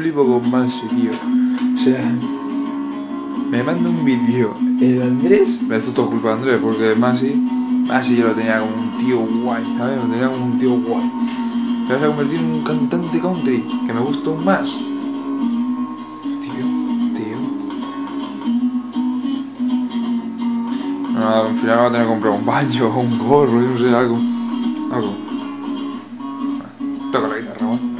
flipo con Mansi, tío. O sea, me manda un vídeo el Andrés. Me esto todo culpa de Andrés, porque Mansi, Mansi yo lo tenía como un tío guay, ¿sabes? Lo tenía como un tío guay. Pero se ha convertido en un cantante country, que me gustó más. al final va a tener que comprar un baño un gorro, yo no sé, algo. Algo. Toca la guitarra, bueno.